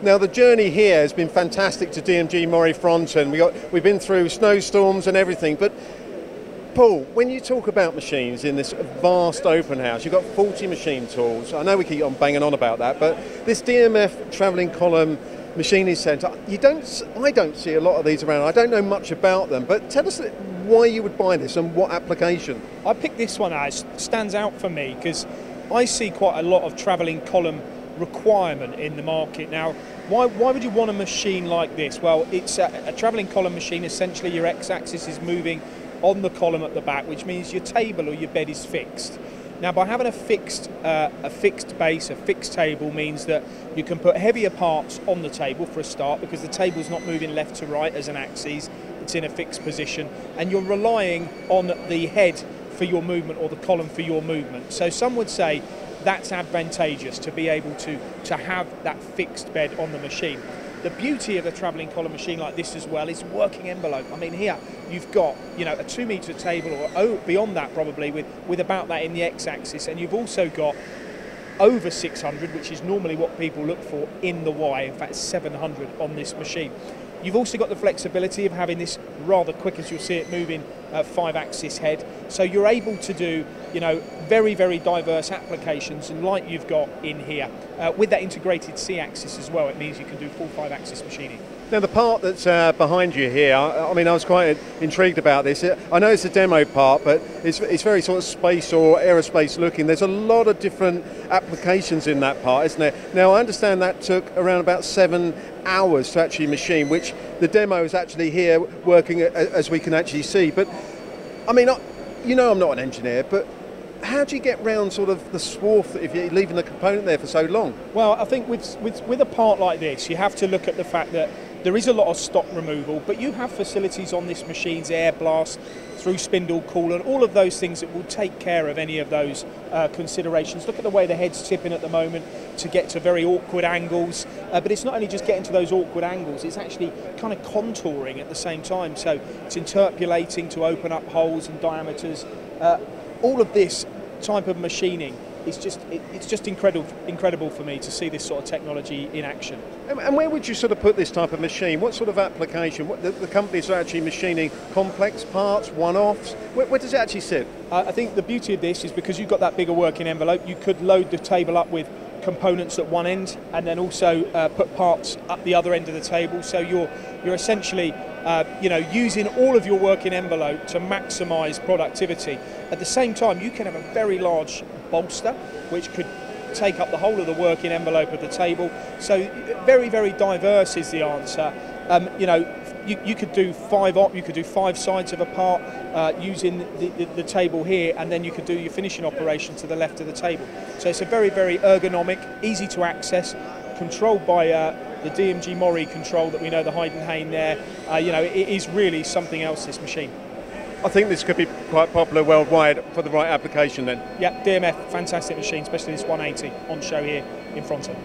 Now the journey here has been fantastic to DMG Mori Pfronten. We got, we've been through snowstorms and everything, but Paul, when you talk about machines in this vast open house, you've got 40 machine tools. I know we keep on banging on about that, but this DMF travelling column machining centre, you don't, I don't see a lot of these around. I don't know much about them, but tell us why you would buy this and what application. I picked this one out, it stands out for me because I see quite a lot of travelling column requirement in the market. Now, why, why would you want a machine like this? Well, it's a, a travelling column machine. Essentially, your x-axis is moving on the column at the back, which means your table or your bed is fixed. Now, by having a fixed, uh, a fixed base, a fixed table means that you can put heavier parts on the table for a start because the table's not moving left to right as an axis, it's in a fixed position, and you're relying on the head for your movement or the column for your movement. So some would say that's advantageous to be able to, to have that fixed bed on the machine. The beauty of a travelling column machine like this as well is working envelope. I mean, here you've got you know a two metre table or oh, beyond that probably with, with about that in the x-axis, and you've also got over 600, which is normally what people look for in the Y. In fact, 700 on this machine. You've also got the flexibility of having this rather quick, as you'll see it moving, uh, five-axis head. So you're able to do, you know, very, very diverse applications, and like you've got in here, uh, with that integrated C-axis as well, it means you can do full five-axis machining. Now the part that's uh, behind you here, I, I, mean I was quite intrigued about this. I know it's a demo part, but it's, it's very sort of space or aerospace looking. There's a lot of different applications in that part, isn't there? Now I understand that took around about seven hours to actually machine, which the demo is actually here working as we can actually see. But I mean, you know I'm not an engineer, but how do you get round sort of the swarf if you're leaving the component there for so long? Well, I think with, with, with a part like this, you have to look at the fact that there is a lot of stock removal, but you have facilities on this machine's air blast, through spindle coolant, all of those things that will take care of any of those uh, considerations. Look at the way the head's tipping at the moment to get to very awkward angles, uh, but it's not only just getting to those awkward angles, it's actually kind of contouring at the same time. So it's interpolating to open up holes and diameters. Uh, all of this type of machining it's just it, it's just incredible incredible for me to see this sort of technology in action. And, and where would you sort of put this type of machine? What sort of application? What the, the companies are actually machining complex parts, one-offs. Where, where does it actually sit? Uh, I think the beauty of this is because you've got that bigger working envelope, you could load the table up with components at one end and then also uh, put parts at the other end of the table. So you're you're essentially uh, you know using all of your working envelope to maximise productivity. At the same time, you can have a very large bolster, which could take up the whole of the working envelope of the table. So very, very diverse is the answer. Um, you know, you, you, could do five op, you could do five sides of a part uh, using the, the, the, table here, and then you could do your finishing operation to the left of the table. So it's a very, very ergonomic, easy to access, controlled by uh, the DMG Mori control that we know, the Heidenhain there. Uh, you know, it is really something else, this machine. I think this could be quite popular worldwide for the right application then. Yeah, DMF, fantastic machine, especially this 180 on show here in Pfronten.